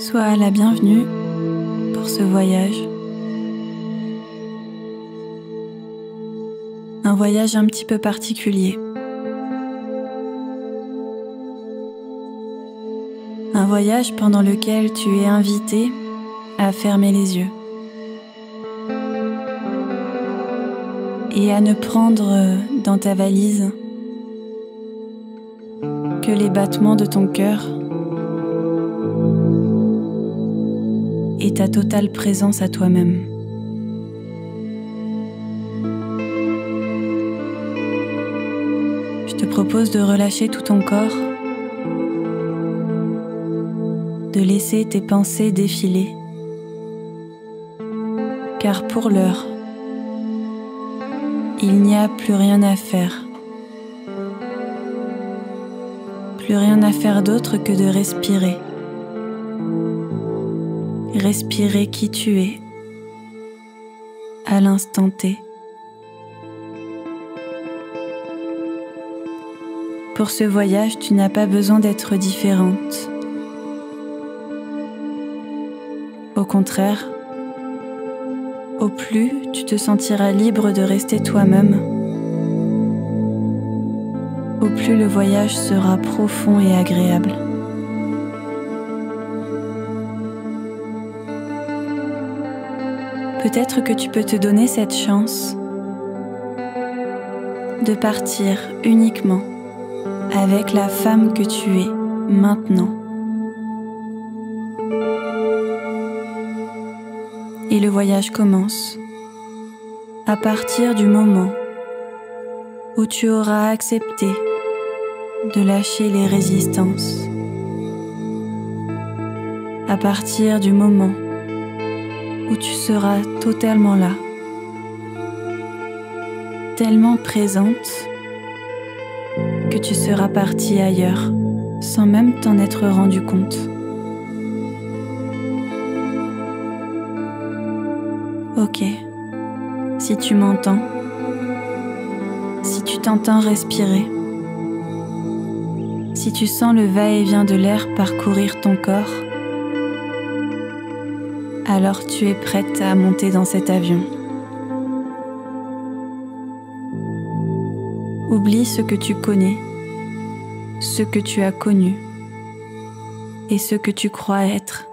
Sois la bienvenue pour ce voyage. Un voyage un petit peu particulier. Un voyage pendant lequel tu es invité à fermer les yeux et à ne prendre dans ta valise que les battements de ton cœur et ta totale présence à toi-même. Je te propose de relâcher tout ton corps, de laisser tes pensées défiler, car pour l'heure, il n'y a plus rien à faire. Plus rien à faire d'autre que de respirer respirer qui tu es à l'instant T. Pour ce voyage, tu n'as pas besoin d'être différente. Au contraire, au plus tu te sentiras libre de rester toi-même, au plus le voyage sera profond et agréable. Peut-être que tu peux te donner cette chance de partir uniquement avec la femme que tu es maintenant. Et le voyage commence à partir du moment où tu auras accepté de lâcher les résistances. À partir du moment où tu seras totalement là, tellement présente que tu seras parti ailleurs sans même t'en être rendu compte. Ok, si tu m'entends, si tu t'entends respirer, si tu sens le va-et-vient de l'air parcourir ton corps, alors tu es prête à monter dans cet avion. Oublie ce que tu connais, ce que tu as connu et ce que tu crois être.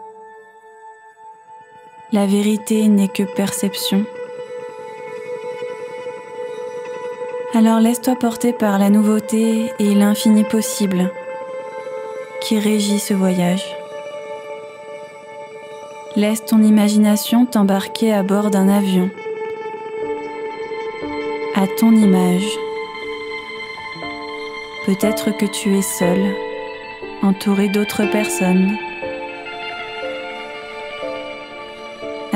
La vérité n'est que perception. Alors laisse-toi porter par la nouveauté et l'infini possible qui régit ce voyage. Laisse ton imagination t'embarquer à bord d'un avion, à ton image. Peut-être que tu es seul, entouré d'autres personnes,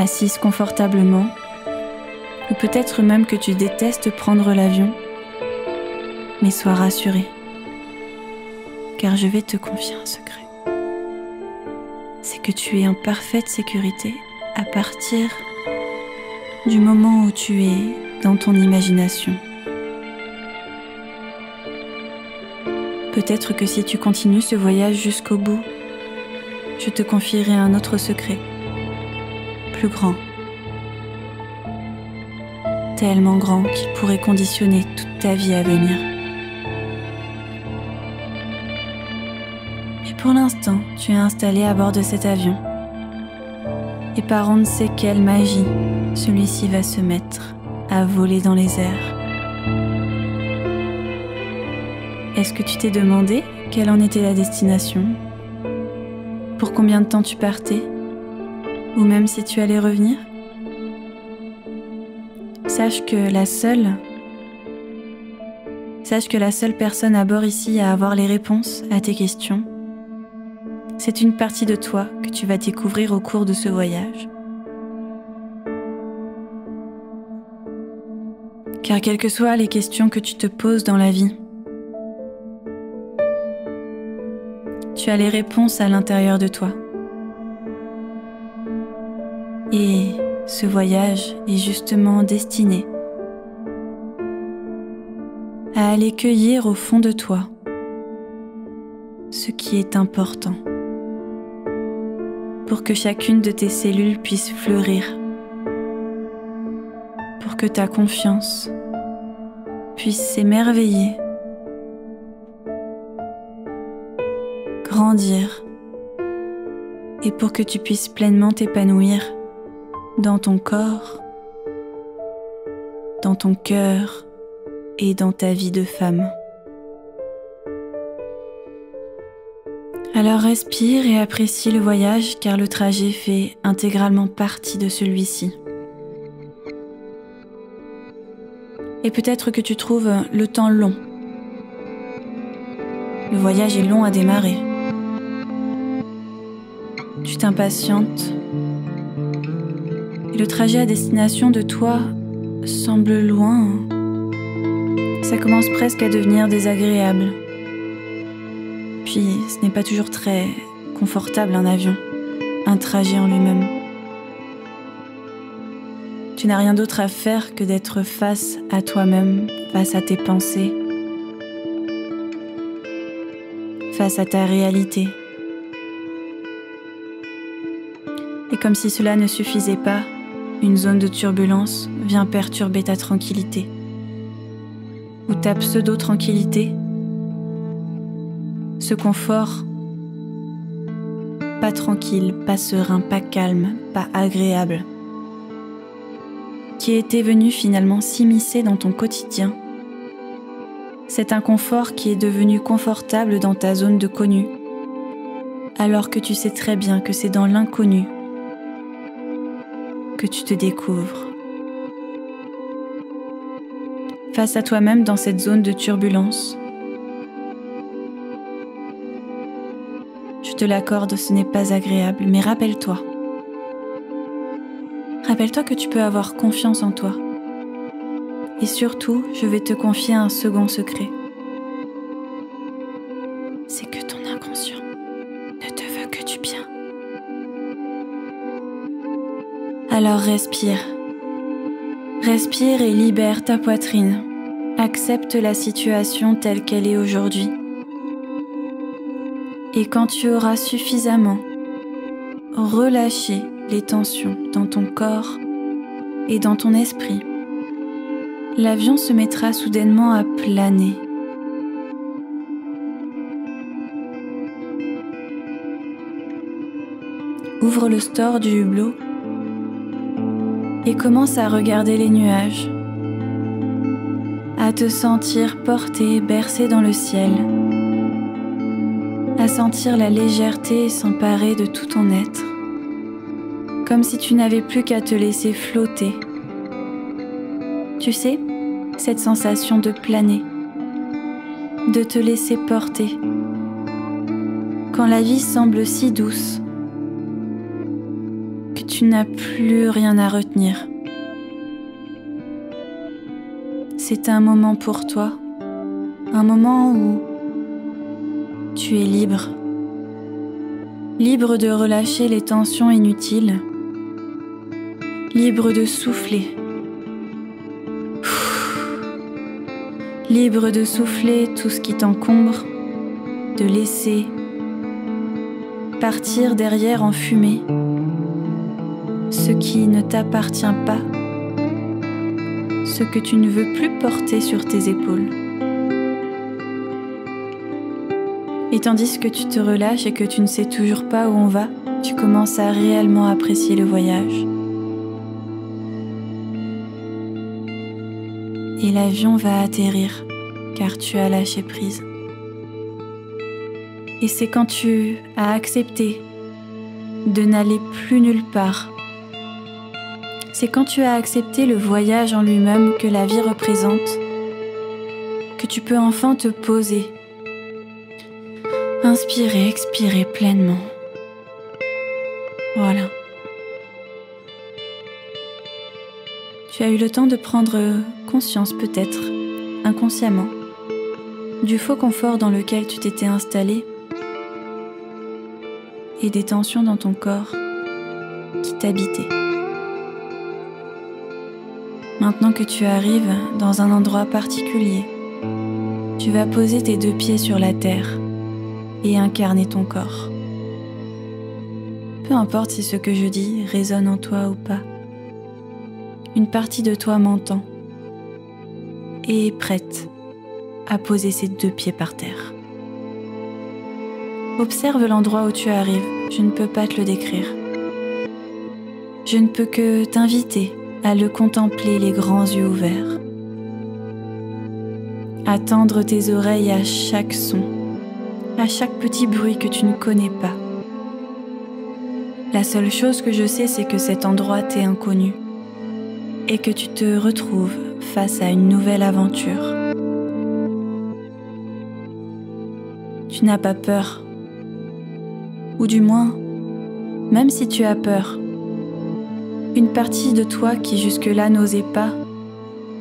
assise confortablement, ou peut-être même que tu détestes prendre l'avion, mais sois rassuré, car je vais te confier un secret c'est que tu es en parfaite sécurité à partir du moment où tu es dans ton imagination. Peut-être que si tu continues ce voyage jusqu'au bout, je te confierai un autre secret, grand, tellement grand qu'il pourrait conditionner toute ta vie à venir. Pour l'instant, tu es installé à bord de cet avion. Et par on ne sait quelle magie, celui-ci va se mettre à voler dans les airs. Est-ce que tu t'es demandé quelle en était la destination? Pour combien de temps tu partais? Ou même si tu allais revenir Sache que la seule Sache que la seule personne à bord ici à avoir les réponses à tes questions, c'est une partie de toi que tu vas découvrir au cours de ce voyage. Car quelles que soient les questions que tu te poses dans la vie, tu as les réponses à l'intérieur de toi. Ce voyage est justement destiné à aller cueillir au fond de toi ce qui est important pour que chacune de tes cellules puisse fleurir, pour que ta confiance puisse s'émerveiller, grandir et pour que tu puisses pleinement t'épanouir dans ton corps, dans ton cœur et dans ta vie de femme. Alors respire et apprécie le voyage car le trajet fait intégralement partie de celui-ci. Et peut-être que tu trouves le temps long. Le voyage est long à démarrer. Tu t'impatientes. Et le trajet à destination de toi semble loin. Ça commence presque à devenir désagréable. Puis, ce n'est pas toujours très confortable un avion, un trajet en lui-même. Tu n'as rien d'autre à faire que d'être face à toi-même, face à tes pensées, face à ta réalité. Et comme si cela ne suffisait pas, une zone de turbulence vient perturber ta tranquillité. Ou ta pseudo-tranquillité. Ce confort, pas tranquille, pas serein, pas calme, pas agréable, qui était venu finalement s'immiscer dans ton quotidien. Cet inconfort qui est devenu confortable dans ta zone de connu, alors que tu sais très bien que c'est dans l'inconnu tu te découvres. Face à toi-même dans cette zone de turbulence, Je te l'accorde, ce n'est pas agréable, mais rappelle-toi. Rappelle-toi que tu peux avoir confiance en toi. Et surtout, je vais te confier un second secret. Alors respire. Respire et libère ta poitrine. Accepte la situation telle qu'elle est aujourd'hui et quand tu auras suffisamment relâché les tensions dans ton corps et dans ton esprit, l'avion se mettra soudainement à planer. Ouvre le store du hublot et commence à regarder les nuages, à te sentir porté, bercé dans le ciel à sentir la légèreté s'emparer de tout ton être, comme si tu n'avais plus qu'à te laisser flotter. Tu sais, cette sensation de planer, de te laisser porter, quand la vie semble si douce tu n'as plus rien à retenir. C'est un moment pour toi, un moment où tu es libre. Libre de relâcher les tensions inutiles. Libre de souffler. Libre de souffler tout ce qui t'encombre, de laisser partir derrière en fumée ce qui ne t'appartient pas, ce que tu ne veux plus porter sur tes épaules. Et tandis que tu te relâches et que tu ne sais toujours pas où on va, tu commences à réellement apprécier le voyage. Et l'avion va atterrir car tu as lâché prise. Et c'est quand tu as accepté de n'aller plus nulle part. C'est quand tu as accepté le voyage en lui-même que la vie représente que tu peux enfin te poser Inspirez, expirez pleinement. Voilà. Tu as eu le temps de prendre conscience peut-être, inconsciemment, du faux confort dans lequel tu t'étais installé et des tensions dans ton corps qui t'habitaient. Maintenant que tu arrives dans un endroit particulier, tu vas poser tes deux pieds sur la terre et incarner ton corps. Peu importe si ce que je dis résonne en toi ou pas, une partie de toi m'entend et est prête à poser ses deux pieds par terre. Observe l'endroit où tu arrives, je ne peux pas te le décrire. Je ne peux que t'inviter à le contempler les grands yeux ouverts. Attendre tes oreilles à chaque son, à chaque petit bruit que tu ne connais pas. La seule chose que je sais, c'est que cet endroit t'est inconnu et que tu te retrouves face à une nouvelle aventure. Tu n'as pas peur, ou du moins, même si tu as peur, une partie de toi qui jusque-là n'osait pas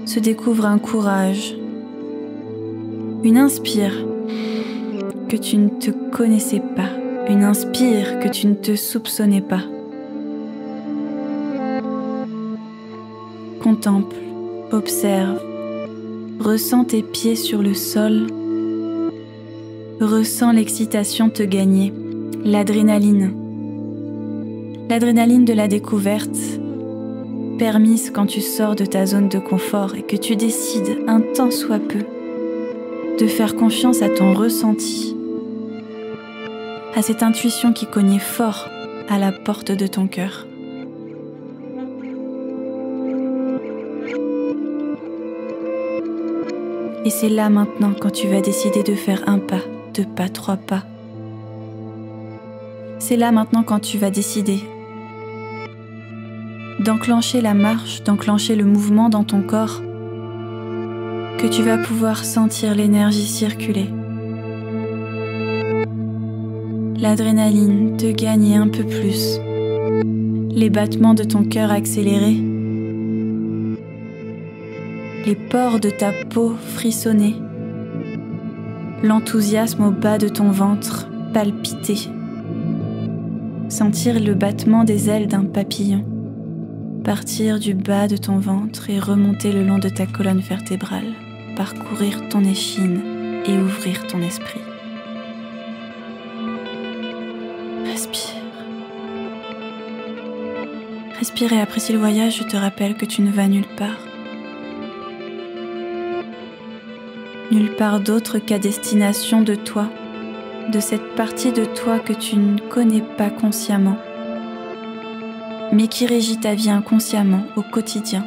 se découvre un courage, une inspire que tu ne te connaissais pas, une inspire que tu ne te soupçonnais pas. Contemple, observe, ressens tes pieds sur le sol, ressens l'excitation te gagner, l'adrénaline. L'adrénaline de la découverte, permise quand tu sors de ta zone de confort et que tu décides, un temps soit peu, de faire confiance à ton ressenti, à cette intuition qui cognait fort à la porte de ton cœur. Et c'est là maintenant quand tu vas décider de faire un pas, deux pas, trois pas. C'est là maintenant quand tu vas décider d'enclencher la marche, d'enclencher le mouvement dans ton corps, que tu vas pouvoir sentir l'énergie circuler. L'adrénaline te gagne un peu plus, les battements de ton cœur accélérés, les pores de ta peau frissonner, l'enthousiasme au bas de ton ventre palpiter, sentir le battement des ailes d'un papillon partir du bas de ton ventre et remonter le long de ta colonne vertébrale, parcourir ton échine et ouvrir ton esprit. Respire. Respire et apprécie le voyage, je te rappelle que tu ne vas nulle part. Nulle part d'autre qu'à destination de toi, de cette partie de toi que tu ne connais pas consciemment mais qui régit ta vie inconsciemment au quotidien.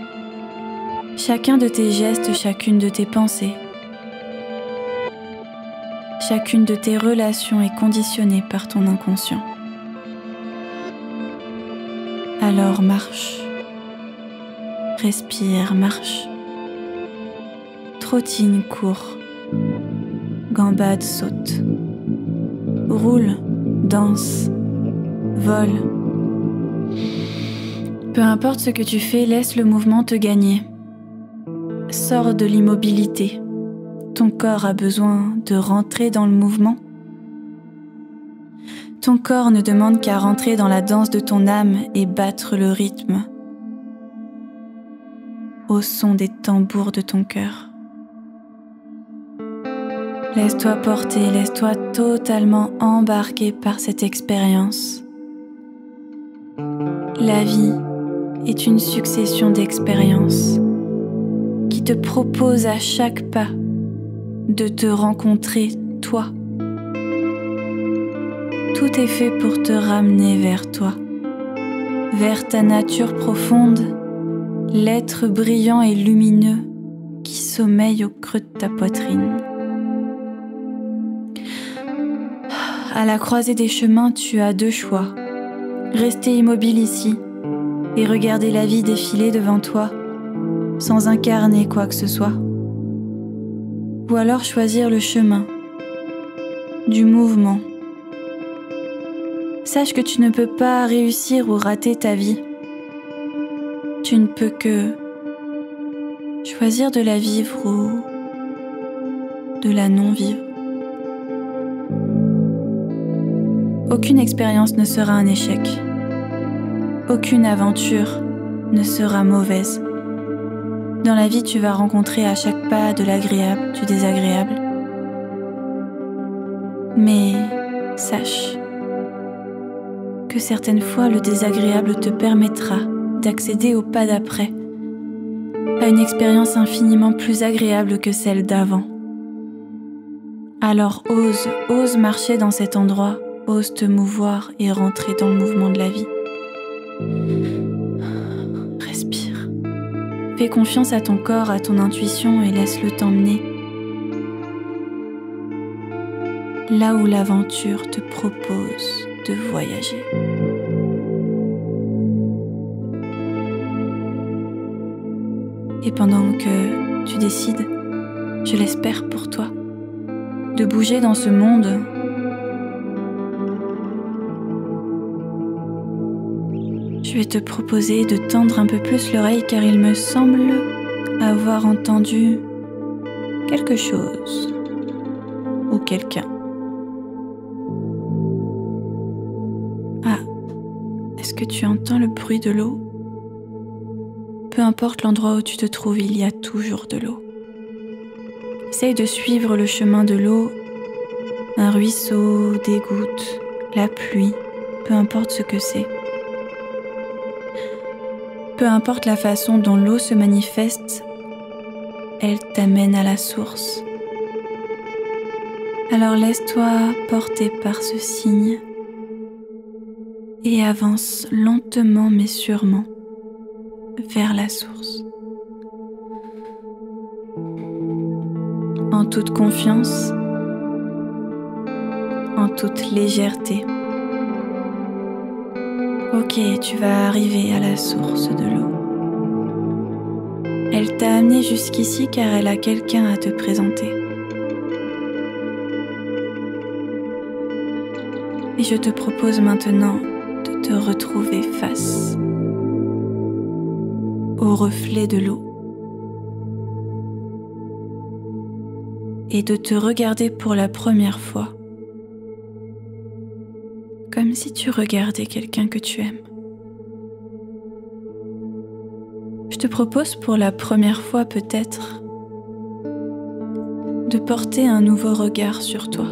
Chacun de tes gestes, chacune de tes pensées, chacune de tes relations est conditionnée par ton inconscient. Alors marche, respire, marche, trottine, cours, gambade, saute, roule, danse, vole peu importe ce que tu fais, laisse le mouvement te gagner. Sors de l'immobilité. Ton corps a besoin de rentrer dans le mouvement. Ton corps ne demande qu'à rentrer dans la danse de ton âme et battre le rythme au son des tambours de ton cœur. Laisse-toi porter, laisse-toi totalement embarquer par cette expérience. La vie est une succession d'expériences qui te propose à chaque pas de te rencontrer toi. Tout est fait pour te ramener vers toi, vers ta nature profonde, l'être brillant et lumineux qui sommeille au creux de ta poitrine. À la croisée des chemins, tu as deux choix. Rester immobile ici et regarder la vie défiler devant toi sans incarner quoi que ce soit. Ou alors choisir le chemin du mouvement. Sache que tu ne peux pas réussir ou rater ta vie. Tu ne peux que choisir de la vivre ou de la non-vivre. Aucune expérience ne sera un échec aucune aventure ne sera mauvaise. Dans la vie, tu vas rencontrer à chaque pas de l'agréable, du désagréable. Mais sache que certaines fois le désagréable te permettra d'accéder au pas d'après, à une expérience infiniment plus agréable que celle d'avant. Alors ose, ose marcher dans cet endroit, ose te mouvoir et rentrer dans le mouvement de la vie. Respire. Fais confiance à ton corps, à ton intuition et laisse-le t'emmener. Là où l'aventure te propose de voyager. Et pendant que tu décides, je l'espère pour toi, de bouger dans ce monde je vais te proposer de tendre un peu plus l'oreille car il me semble avoir entendu quelque chose ou quelqu'un. Ah, est-ce que tu entends le bruit de l'eau? Peu importe l'endroit où tu te trouves, il y a toujours de l'eau. Essaye de suivre le chemin de l'eau, un ruisseau, des gouttes, la pluie, peu importe ce que c'est. Peu importe la façon dont l'eau se manifeste, elle t'amène à la source. Alors laisse-toi porter par ce signe et avance lentement mais sûrement vers la source. En toute confiance, en toute légèreté. Ok, tu vas arriver à la source de l'eau. Elle t'a amené jusqu'ici car elle a quelqu'un à te présenter. Et je te propose maintenant de te retrouver face au reflet de l'eau et de te regarder pour la première fois comme si tu regardais quelqu'un que tu aimes. Je te propose pour la première fois peut-être de porter un nouveau regard sur toi.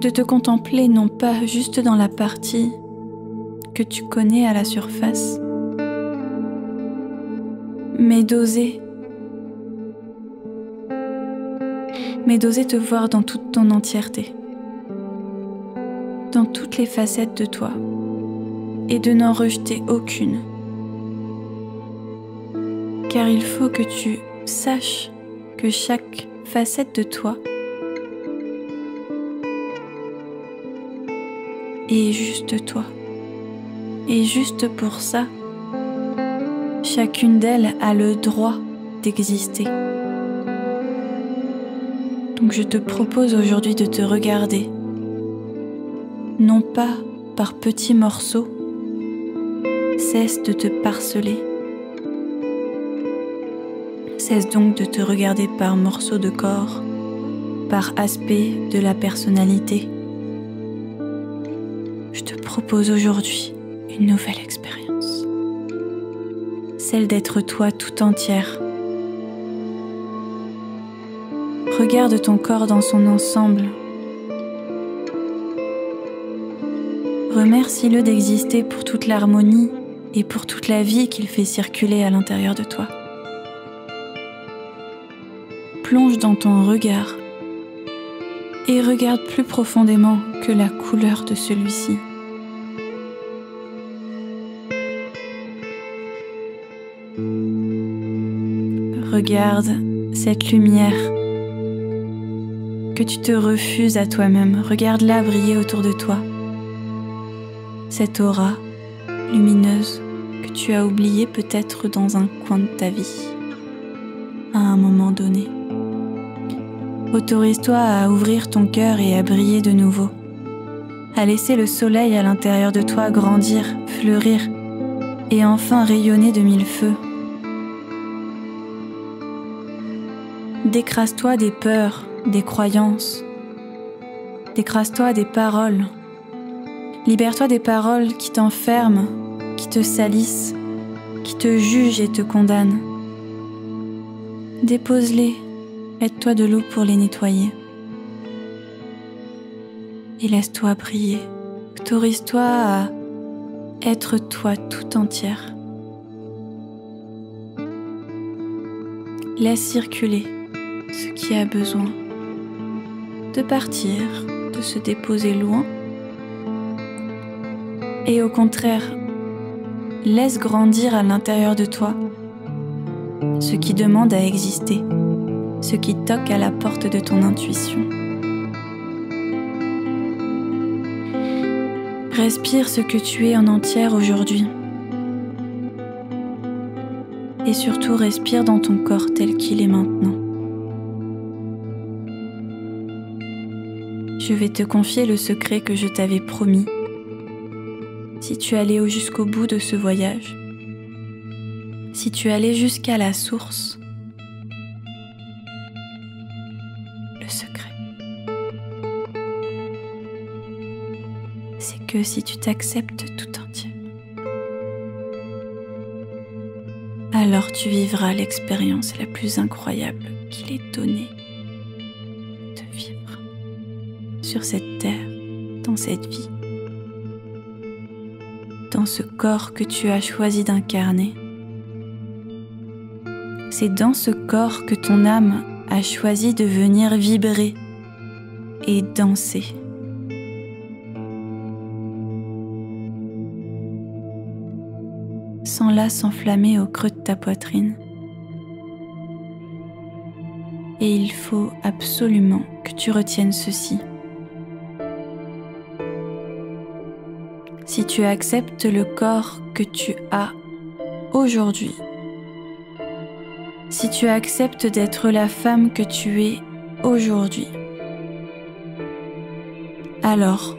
De te contempler non pas juste dans la partie que tu connais à la surface, mais d'oser, mais d'oser te voir dans toute ton entièreté dans toutes les facettes de toi et de n'en rejeter aucune. Car il faut que tu saches que chaque facette de toi est juste toi. Et juste pour ça, chacune d'elles a le droit d'exister. Donc je te propose aujourd'hui de te regarder non pas par petits morceaux, cesse de te parceler. Cesse donc de te regarder par morceaux de corps, par aspect de la personnalité. Je te propose aujourd'hui une nouvelle expérience, celle d'être toi tout entière. Regarde ton corps dans son ensemble Remercie-le d'exister pour toute l'harmonie et pour toute la vie qu'il fait circuler à l'intérieur de toi. Plonge dans ton regard et regarde plus profondément que la couleur de celui-ci. Regarde cette lumière que tu te refuses à toi-même. Regarde-la briller autour de toi cette aura lumineuse que tu as oubliée peut-être dans un coin de ta vie, à un moment donné. Autorise-toi à ouvrir ton cœur et à briller de nouveau, à laisser le soleil à l'intérieur de toi grandir, fleurir et enfin rayonner de mille feux. Décrase-toi des peurs, des croyances. Décrase-toi des paroles Libère-toi des paroles qui t'enferment, qui te salissent, qui te jugent et te condamnent. Dépose-les, aide-toi de l'eau pour les nettoyer. Et laisse-toi briller. Autorise-toi à être toi tout entière. Laisse circuler ce qui a besoin de partir, de se déposer loin. Et au contraire, laisse grandir à l'intérieur de toi ce qui demande à exister, ce qui toque à la porte de ton intuition. Respire ce que tu es en entière aujourd'hui. Et surtout respire dans ton corps tel qu'il est maintenant. Je vais te confier le secret que je t'avais promis si tu allais jusqu'au bout de ce voyage, si tu allais jusqu'à la source, le secret, c'est que si tu t'acceptes tout entier, alors tu vivras l'expérience la plus incroyable qu'il est donné de vivre sur cette terre, dans cette vie dans ce corps que tu as choisi d'incarner. C'est dans ce corps que ton âme a choisi de venir vibrer et danser. Sans là s'enflammer au creux de ta poitrine. Et il faut absolument que tu retiennes ceci. Si tu acceptes le corps que tu as aujourd'hui, si tu acceptes d'être la femme que tu es aujourd'hui, alors,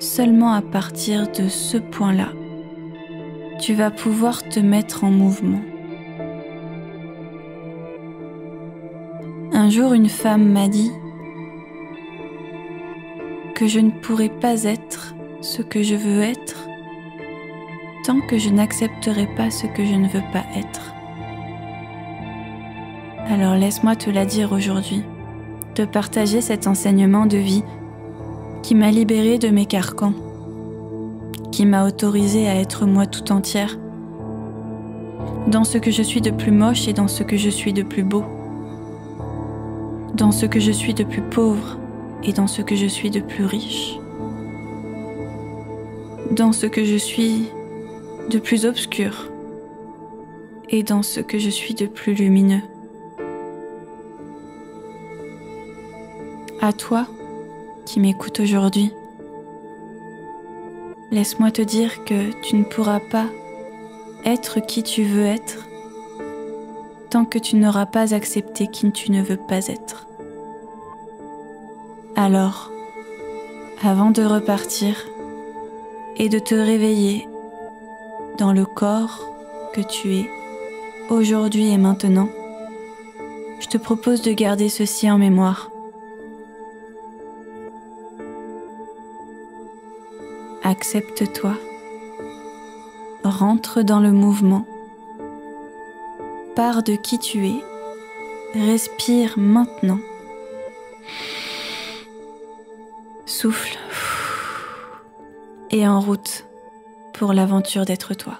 seulement à partir de ce point-là, tu vas pouvoir te mettre en mouvement. Un jour, une femme m'a dit que je ne pourrais pas être ce que je veux être tant que je n'accepterai pas ce que je ne veux pas être. Alors laisse-moi te la dire aujourd'hui, te partager cet enseignement de vie qui m'a libéré de mes carcans, qui m'a autorisé à être moi tout entière, dans ce que je suis de plus moche et dans ce que je suis de plus beau, dans ce que je suis de plus pauvre et dans ce que je suis de plus riche dans ce que je suis de plus obscur et dans ce que je suis de plus lumineux. À toi qui m'écoutes aujourd'hui, laisse-moi te dire que tu ne pourras pas être qui tu veux être tant que tu n'auras pas accepté qui tu ne veux pas être. Alors, avant de repartir, et de te réveiller dans le corps que tu es aujourd'hui et maintenant, je te propose de garder ceci en mémoire. Accepte-toi, rentre dans le mouvement, pars de qui tu es, respire maintenant, souffle et en route pour l'aventure d'être toi.